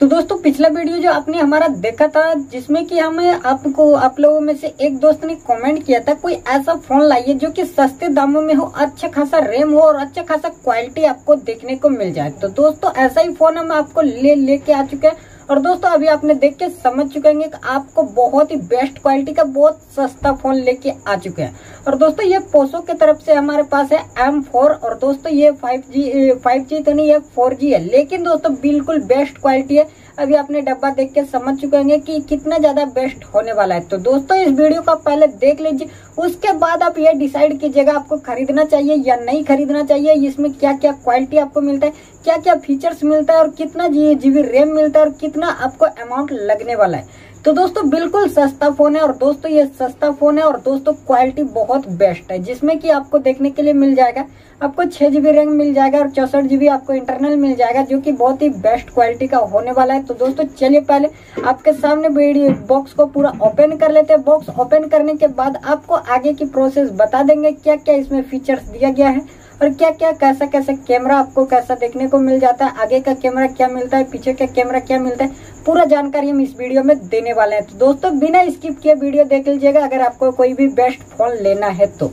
तो दोस्तों, पिछला वीडियो जो आपने हमारा देखा था, जिसमें कि हमें आपको, आप लोगों में से एक दोस्त ने कमेंट किया था, कोई ऐसा फ़ोन लाइए जो कि सस्ते दामों में हो अच्छा खासा रैम हो और अच्छा खासा क्वालिटी आपको देखने को मिल जाए। तो दोस्तों, ऐसा ही फ़ोन हम आपको ले, लेके आ चुके हैं। और दोस्तों, अभी आपने देख के समझ चुके हैं कि आपको बहुत ही बेस्ट क्वालिटी का बहुत सस्ता फ़ोन लेके आ चुके हैं। और दोस्तों, ये पोसो की तरफ़ से हमारे पास है एम फोर और दोस्तों, ये फाइव जी फाइव जी तो नहीं है फोर जी है। लेकिन दोस्तों, बिल्कुल बेस्ट क्वालिटी है। अभी आपने डब्बा देख के समझ चुके होंगे कि कितना ज़्यादा बेस्ट होने वाला है। तो दोस्तों, इस वीडियो को पहले देख लीजिए, उसके बाद आप ये डिसाइड कीजिएगा आपको खरीदना चाहिए या नहीं खरीदना चाहिए, इसमें क्या क्या क्वालिटी आपको मिलता है क्या क्या फीचर्स मिलता है और कितना जीबी रैम मिलता है और कितना आपको अमाउंट लगने वाला है। तो दोस्तों, बिल्कुल सस्ता फ़ोन है और दोस्तों, ये सस्ता फ़ोन है और दोस्तों क्वालिटी बहुत बेस्ट है, जिसमें कि आपको देखने के लिए मिल जाएगा। आपको छह जीबी रैम मिल जाएगा और चौसठ जीबी आपको इंटरनल मिल जाएगा, जो कि बहुत ही बेस्ट क्वालिटी का होने वाला है। तो दोस्तों, चलिए पहले आपके सामने वीडियो बॉक्स को पूरा ओपन कर लेते हैं। बॉक्स ओपन करने के बाद आपको आगे की प्रोसेस बता देंगे क्या क्या इसमें फीचर्स दिया गया है। और क्या क्या, कैसा कैसा कैमरा आपको कैसा देखने को मिल जाता है? आगे का कैमरा क्या मिलता है? पीछे का कैमरा क्या मिलता है? पूरा जानकारी हम इस वीडियो में देने वाले हैं। तो दोस्तों, बिना स्किप किए वीडियो देख लीजिएगा। अगर आपको कोई भी बेस्ट फ़ोन लेना है तो।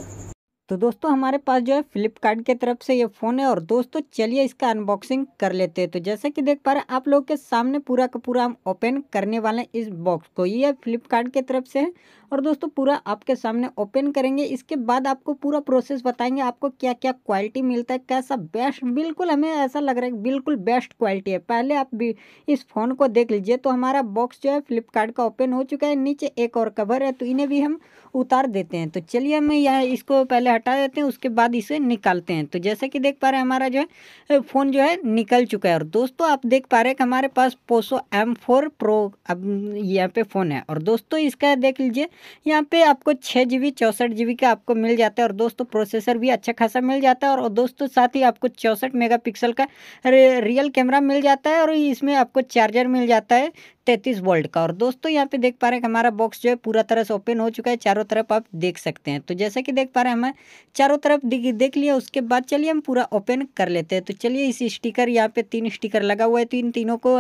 तो दोस्तों, हमारे पास जो है फ्लिपकार्ट की तरफ़ से ये फ़ोन है और दोस्तों, चलिए इसका अनबॉक्सिंग कर लेते हैं। तो जैसे कि देख पा रहे हैं, आप लोग के सामने पूरा का पूरा हम ओपन करने वाले हैं इस बॉक्स को। ये फ्लिपकार्ट की तरफ़ से है और दोस्तों, पूरा आपके सामने ओपन करेंगे। इसके बाद आपको पूरा प्रोसेस बताएँगे, आपको क्या क्या क्वालिटी मिलता है, कैसा बेस्ट बिल्कुल हमें ऐसा लग रहा है बिल्कुल बेस्ट क्वालिटी है। पहले आप भी इस फ़ोन को देख लीजिए तो हमारा बॉक्स जो है फ्लिपकार्ट का ओपन हो चुका है। नीचे एक और कवर है तो इन्हें भी हम उतार देते हैं। तो चलिए हमें यह इसको पहले हटा देते हैं, उसके बाद इसे निकालते हैं। तो जैसे कि देख पा रहे हैं, हमारा जो है, फ़ोन जो है, निकल चुका है। और दोस्तों, आप देख पा रहे हैं कि हमारे पास पोसो एम फोर प्रो अब यहाँ पे फ़ोन है। और दोस्तों, इसका देख लीजिए, यहाँ पे आपको छः जी बी चौंसठ जी बी का आपको मिल जाता है। और दोस्तों प्रोसेसर भी अच्छा खासा मिल जाता है। और दोस्तों, साथ ही आपको चौंसठ मेगापिक्सल का रियल कैमरा मिल जाता है। और इसमें आपको चार्जर मिल जाता है। तैतीस वोल्ट का। और दोस्तों, यहाँ पे देख पा रहे हैं हमारा बॉक्स जो है पूरा तरह से ओपन हो चुका है, चारों तरफ़ आप देख सकते हैं। तो जैसे कि देख पा रहे हैं, हमें चारों तरफ़ देख लिया, उसके बाद चलिए हम पूरा ओपन कर लेते हैं। तो चलिए, इस स्टिकर यहाँ पे तीन स्टिकर लगा हुआ है तो इन तीनों को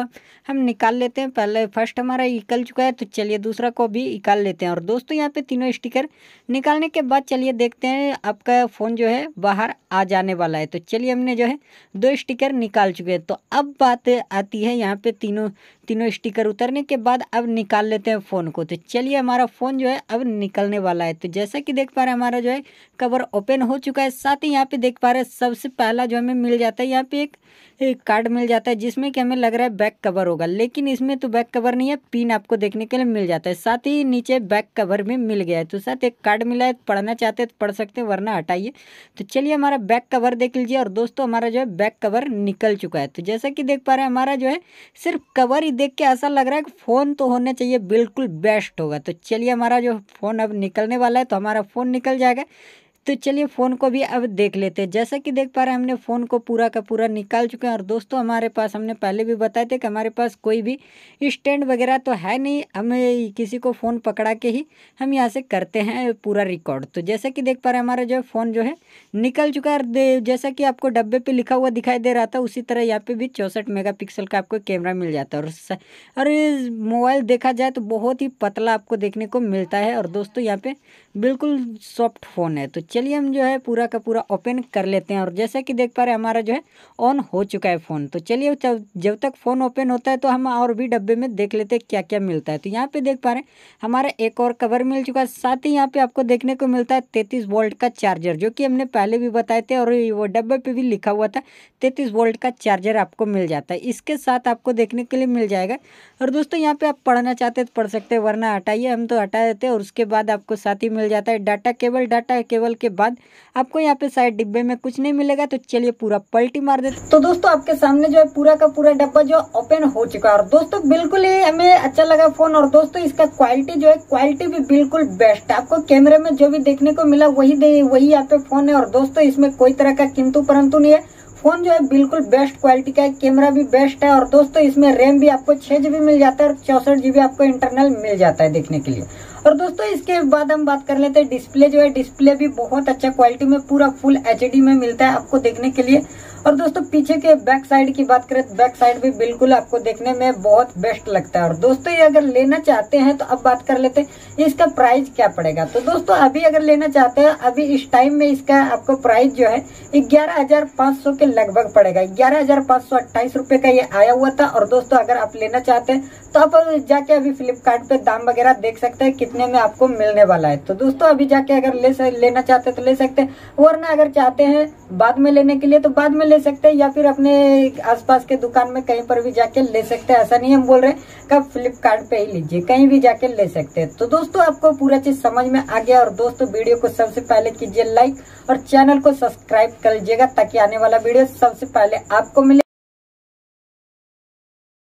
हम निकाल लेते हैं। पहले फ़र्स्ट हमारा निकल चुका है तो चलिए दूसरा को भी निकाल लेते हैं। और दोस्तों, यहाँ पे तीनों स्टिकर निकालने के बाद चलिए देखते हैं, आपका फ़ोन जो है बाहर आ जाने वाला है। तो चलिए, हमने जो है दो स्टिकर निकाल चुके हैं। तो अब बात आती है यहाँ पे तीनों तीनों स्टिकर उतरने के बाद अब निकाल लेते हैं फ़ोन को। तो चलिए हमारा फ़ोन जो है अब निकलने वाला है। तो जैसा कि देख पा रहे हैं, हमारा जो है कवर ओपन हो चुका है। साथ ही यहाँ पे देख पा रहे हैं, सबसे पहला जो हमें मिल जाता है, यहाँ पे एक एक कार्ड मिल जाता है, जिसमें कि हमें लग रहा है बैक कवर होगा। लेकिन इसमें तो बैक कवर नहीं है, पिन आपको देखने के लिए मिल जाता है। साथ ही नीचे बैक कवर भी मिल गया है। तो साथ एक कार्ड मिला है, पढ़ना चाहते हैं तो पढ़ सकते हैं, वरना हटाइए। तो चलिए हमारा बैक कवर देख लीजिए। और दोस्तों, हमारा जो है बैक कवर निकल चुका है। तो जैसा कि देख पा रहे हैं, हमारा जो है सिर्फ़ कवर ही देख के ऐसा लग रहा है कि फ़ोन तो होने चाहिए, बिल्कुल बेस्ट होगा। तो चलिए हमारा जो फ़ोन अब निकलने वाला है तो हमारा फ़ोन निकल जाएगा। तो चलिए फ़ोन को भी अब देख लेते हैं। जैसा कि देख पा रहे हैं, हमने फ़ोन को पूरा का पूरा निकाल चुके हैं। और दोस्तों, हमारे पास हमने पहले भी बताए थे कि हमारे पास कोई भी स्टैंड वगैरह तो है नहीं। हमें किसी को फ़ोन पकड़ा के ही हम यहाँ से करते हैं पूरा रिकॉर्ड। तो जैसा कि देख पा रहे हैं, हमारा जो है फ़ोन जो है निकल चुका है। और जैसा कि आपको डब्बे पर लिखा हुआ दिखाई दे रहा था, उसी तरह यहाँ पर भी चौंसठ मेगा का आपको कैमरा मिल जाता है। और और मोबाइल देखा जाए तो बहुत ही पतला आपको देखने को मिलता है। और दोस्तों, यहाँ पर बिल्कुल सॉफ्ट फ़ोन है। तो चलिए हम जो है पूरा का पूरा ओपन कर लेते हैं। और जैसा कि देख पा रहे हैं, हमारा जो है ऑन हो चुका है फ़ोन तो चलिए जब तक फ़ोन ओपन होता है तो हम और भी डब्बे में देख लेते हैं क्या क्या मिलता है। तो यहाँ पे देख पा रहे हैं, हमारा एक और कवर मिल चुका है। साथ ही यहाँ पे आपको देखने को मिलता है तैतीस वोल्ट का चार्जर जो कि हमने पहले भी बताए थे, और वो डब्बे पर भी लिखा हुआ था, तैतीस वोल्ट का चार्जर आपको मिल जाता है। इसके साथ आपको देखने के लिए मिल जाएगा। और दोस्तों, यहाँ पर आप पढ़ना चाहते तो पढ़ सकते हैं, वरना हटाइए, हम तो हटा देते हैं, और उसके बाद आपको साथ ही मिल जाता है। डाटा केबल डाटा केबल के बाद आपको यहाँ पे साइड डिब्बे में कुछ नहीं मिलेगा तो चलिए पूरा पलटी मार देते तो दोस्तों, आपके सामने जो है पूरा का पूरा डब्बा जो ओपन हो चुका है। और दोस्तों, बिल्कुल ही हमें अच्छा लगा फ़ोन और दोस्तों, इसका क्वालिटी जो है क्वालिटी भी बिल्कुल बेस्ट आपको कैमरे में जो भी देखने को मिला, वही वही यहाँ पे फ़ोन है। और दोस्तों, इसमें कोई तरह का किंतु परंतु नहीं है। फ़ोन जो है बिल्कुल बेस्ट क्वालिटी का है कैमरा भी बेस्ट है। और दोस्तों, इसमें रैम भी आपको छह जीबी मिल जाता है और चौसठ जीबी आपको इंटरनल मिल जाता है देखने के लिए। और दोस्तों, इसके बाद हम बात कर लेते हैं। डिस्प्ले जो है, डिस्प्ले भी बहुत अच्छा क्वालिटी में, पूरा फुल एचडी में मिलता है आपको देखने के लिए। और दोस्तों, पीछे के बैक साइड की बात करें तो बैक साइड भी बिल्कुल आपको देखने में बहुत बेस्ट लगता है। और दोस्तों, ये अगर लेना चाहते हैं तो अब बात कर लेते हैं, इसका प्राइस क्या पड़ेगा? तो दोस्तों, अभी अगर लेना चाहते हैं, अभी इस टाइम में इसका आपको प्राइस जो है, ग्यारह हज़ार पाँच सौ के लगभग पड़ेगा। ग्यारह हज़ार पाँच सौ अट्ठाईस रुपये का ये आया हुआ था। और दोस्तों, अगर आप लेना चाहते हैं तो आप जाके अभी फ्लिपकार्ट पे दाम वगैरह देख सकते हैं, कितने में आपको मिलने वाला है। तो दोस्तों, अभी जाके अगर ले लेना चाहते हैं तो ले सकते हैं। वरना अगर चाहते हैं बाद में लेने के लिए तो बाद में ले सकते हैं या फिर अपने आसपास के दुकान में कहीं पर भी जाके ले सकते हैं। ऐसा नहीं हम बोल रहे हैं कब फ्लिपकार्ट पे ही लीजिए, कहीं भी जाके ले सकते हैं। तो दोस्तों, आपको पूरा चीज़ समझ में आ गया और दोस्तों, वीडियो को सबसे पहले कीजिए लाइक और चैनल को सब्सक्राइब कर लीजिएगा ताकि आने वाला वीडियो सबसे पहले आपको मिले।